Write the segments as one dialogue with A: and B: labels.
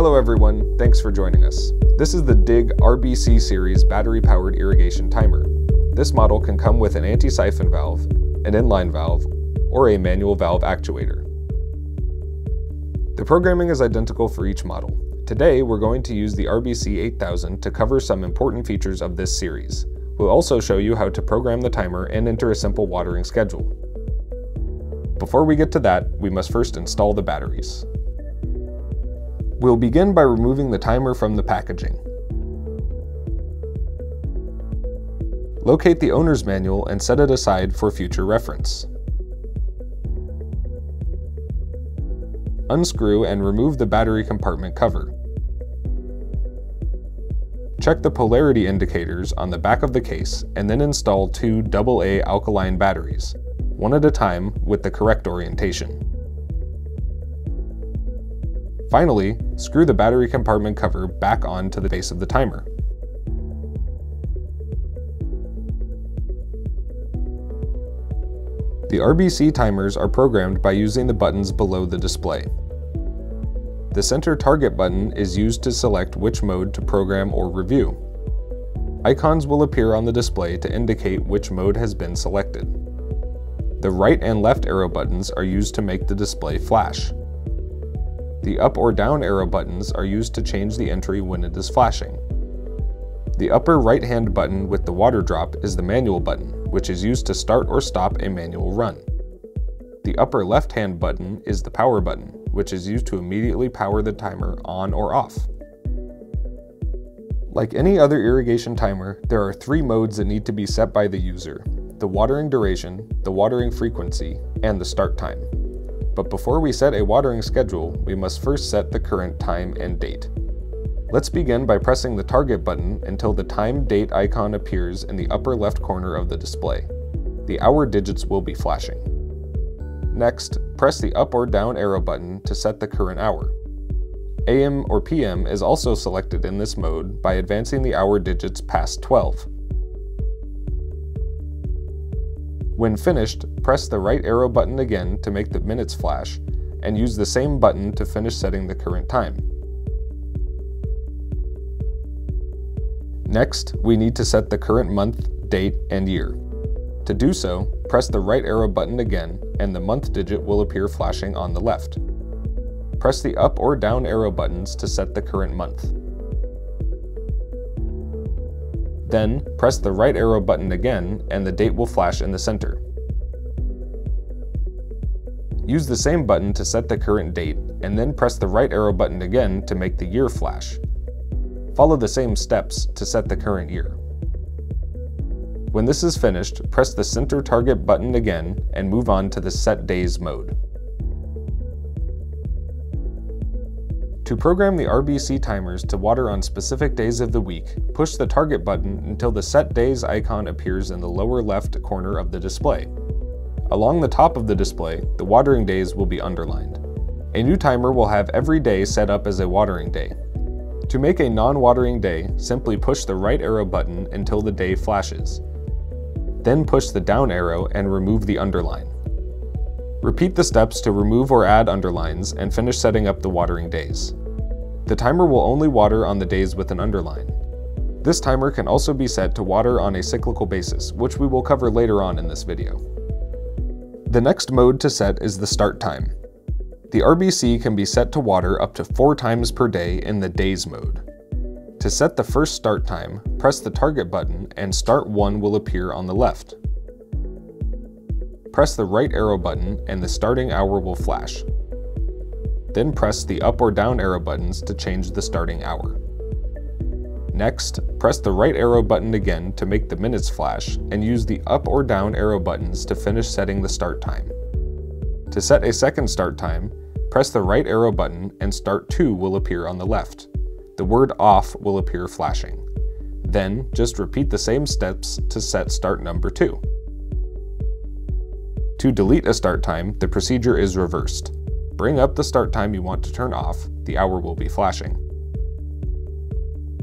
A: Hello everyone, thanks for joining us. This is the DIG RBC series battery-powered irrigation timer. This model can come with an anti-siphon valve, an inline valve, or a manual valve actuator. The programming is identical for each model. Today, we're going to use the RBC 8000 to cover some important features of this series. We'll also show you how to program the timer and enter a simple watering schedule. Before we get to that, we must first install the batteries. We'll begin by removing the timer from the packaging. Locate the owner's manual and set it aside for future reference. Unscrew and remove the battery compartment cover. Check the polarity indicators on the back of the case and then install two AA alkaline batteries, one at a time with the correct orientation. Finally, screw the battery compartment cover back onto the base of the timer. The RBC timers are programmed by using the buttons below the display. The center target button is used to select which mode to program or review. Icons will appear on the display to indicate which mode has been selected. The right and left arrow buttons are used to make the display flash. The up or down arrow buttons are used to change the entry when it is flashing. The upper right hand button with the water drop is the manual button, which is used to start or stop a manual run. The upper left hand button is the power button, which is used to immediately power the timer on or off. Like any other irrigation timer, there are three modes that need to be set by the user, the watering duration, the watering frequency, and the start time. But before we set a watering schedule, we must first set the current time and date. Let's begin by pressing the target button until the time date icon appears in the upper left corner of the display. The hour digits will be flashing. Next, press the up or down arrow button to set the current hour. AM or PM is also selected in this mode by advancing the hour digits past 12. When finished, press the right arrow button again to make the minutes flash, and use the same button to finish setting the current time. Next, we need to set the current month, date, and year. To do so, press the right arrow button again, and the month digit will appear flashing on the left. Press the up or down arrow buttons to set the current month. Then, press the right arrow button again and the date will flash in the center. Use the same button to set the current date, and then press the right arrow button again to make the year flash. Follow the same steps to set the current year. When this is finished, press the center target button again and move on to the set days mode. To program the RBC timers to water on specific days of the week, push the target button until the Set Days icon appears in the lower left corner of the display. Along the top of the display, the watering days will be underlined. A new timer will have every day set up as a watering day. To make a non-watering day, simply push the right arrow button until the day flashes. Then push the down arrow and remove the underline. Repeat the steps to remove or add underlines and finish setting up the watering days. The timer will only water on the days with an underline. This timer can also be set to water on a cyclical basis, which we will cover later on in this video. The next mode to set is the start time. The RBC can be set to water up to four times per day in the days mode. To set the first start time, press the target button and start 1 will appear on the left. Press the right arrow button and the starting hour will flash. Then press the up or down arrow buttons to change the starting hour. Next, press the right arrow button again to make the minutes flash and use the up or down arrow buttons to finish setting the start time. To set a second start time, press the right arrow button and start 2 will appear on the left. The word off will appear flashing. Then, just repeat the same steps to set start number 2. To delete a start time, the procedure is reversed. Bring up the start time you want to turn off, the hour will be flashing.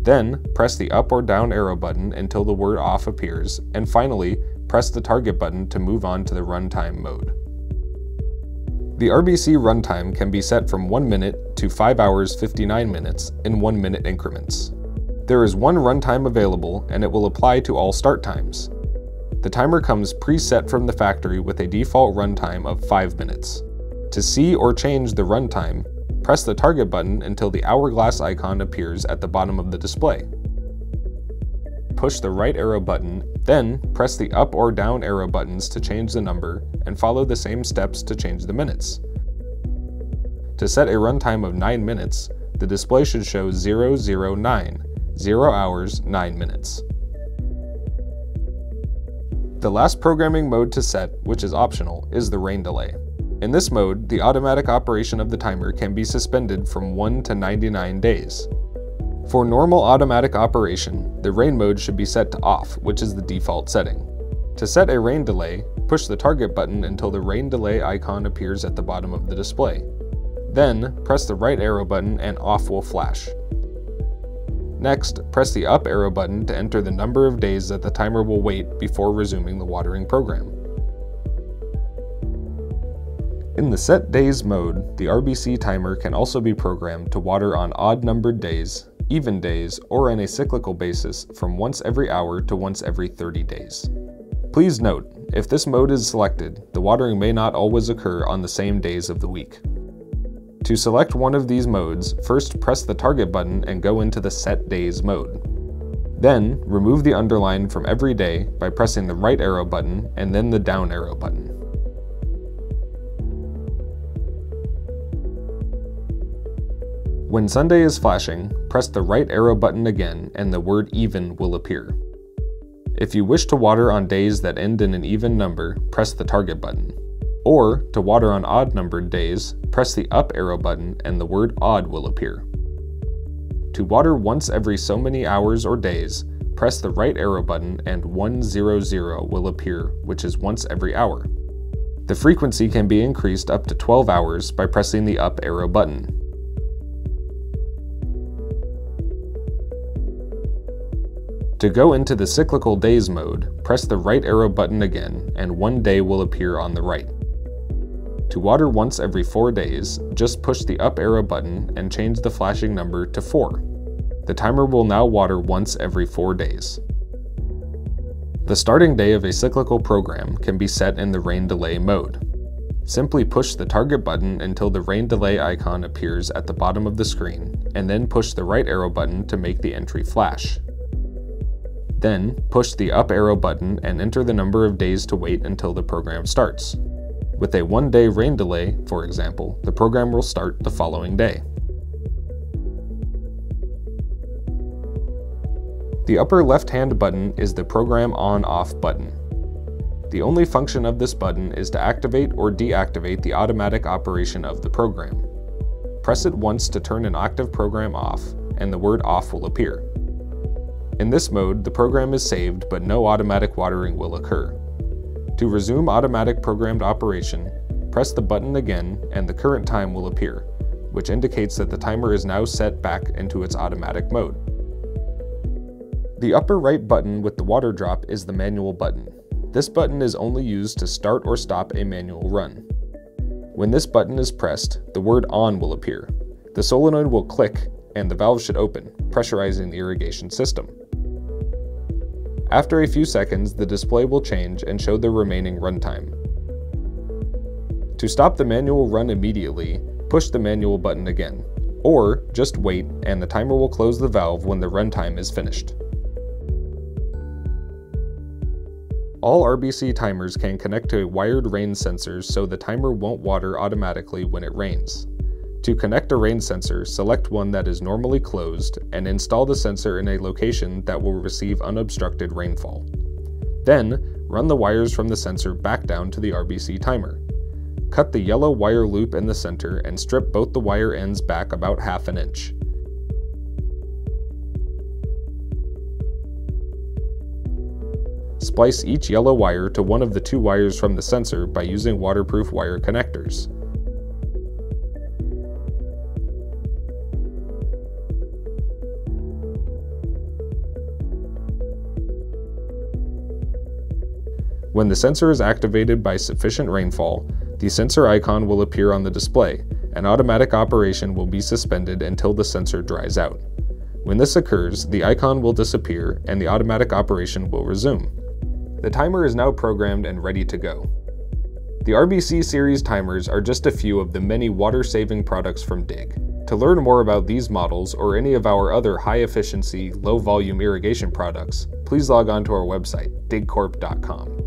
A: Then, press the up or down arrow button until the word off appears, and finally, press the target button to move on to the runtime mode. The RBC runtime can be set from 1 minute to 5 hours 59 minutes in 1 minute increments. There is one runtime available and it will apply to all start times. The timer comes preset from the factory with a default runtime of 5 minutes. To see or change the runtime, press the target button until the hourglass icon appears at the bottom of the display. Push the right arrow button, then press the up or down arrow buttons to change the number and follow the same steps to change the minutes. To set a runtime of 9 minutes, the display should show 009, 0 hours 9 minutes. The last programming mode to set, which is optional, is the rain delay. In this mode, the automatic operation of the timer can be suspended from 1 to 99 days. For normal automatic operation, the rain mode should be set to off, which is the default setting. To set a rain delay, push the target button until the rain delay icon appears at the bottom of the display. Then, press the right arrow button and off will flash. Next, press the up arrow button to enter the number of days that the timer will wait before resuming the watering program. In the set days mode, the RBC timer can also be programmed to water on odd numbered days, even days, or on a cyclical basis from once every hour to once every 30 days. Please note, if this mode is selected, the watering may not always occur on the same days of the week. To select one of these modes, first press the target button and go into the Set Days mode. Then, remove the underline from every day by pressing the right arrow button and then the down arrow button. When Sunday is flashing, press the right arrow button again and the word even will appear. If you wish to water on days that end in an even number, press the target button. Or, to water on odd numbered days, press the up arrow button and the word odd will appear. To water once every so many hours or days, press the right arrow button and 100 will appear, which is once every hour. The frequency can be increased up to 12 hours by pressing the up arrow button. To go into the cyclical days mode, press the right arrow button again and one day will appear on the right. To water once every 4 days, just push the up arrow button and change the flashing number to 4. The timer will now water once every 4 days. The starting day of a cyclical program can be set in the rain delay mode. Simply push the target button until the rain delay icon appears at the bottom of the screen, and then push the right arrow button to make the entry flash. Then, push the up arrow button and enter the number of days to wait until the program starts. With a one day rain delay, for example, the program will start the following day. The upper left-hand button is the Program On-Off button. The only function of this button is to activate or deactivate the automatic operation of the program. Press it once to turn an active program off, and the word off will appear. In this mode, the program is saved, but no automatic watering will occur. To resume automatic programmed operation, press the button again and the current time will appear, which indicates that the timer is now set back into its automatic mode. The upper right button with the water drop is the manual button. This button is only used to start or stop a manual run. When this button is pressed, the word on will appear. The solenoid will click and the valve should open, pressurizing the irrigation system. After a few seconds, the display will change and show the remaining runtime. To stop the manual run immediately, push the manual button again, or just wait and the timer will close the valve when the runtime is finished. All RBC timers can connect to wired rain sensors so the timer won't water automatically when it rains. To connect a rain sensor, select one that is normally closed and install the sensor in a location that will receive unobstructed rainfall. Then, run the wires from the sensor back down to the RBC timer. Cut the yellow wire loop in the center and strip both the wire ends back about half an inch. Splice each yellow wire to one of the two wires from the sensor by using waterproof wire connectors. When the sensor is activated by sufficient rainfall, The sensor icon will appear on the display, and automatic operation will be suspended until the sensor dries out. When this occurs, the icon will disappear and the automatic operation will resume. The timer is now programmed and ready to go. The RBC series timers are just a few of the many water-saving products from DIG. To learn more about these models or any of our other high-efficiency, low-volume irrigation products, please log on to our website, digcorp.com.